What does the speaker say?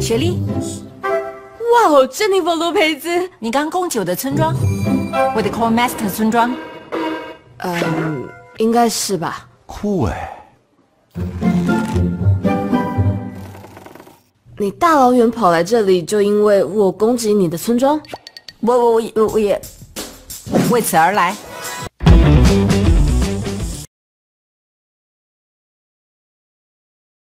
雪莉，哇哦，珍妮佛罗培兹，你刚攻击我的村庄，我的 Call Master 村庄。嗯，应该是吧。酷哎！你大老远跑来这里，就因为我攻击你的村庄？我我我我也为此而来。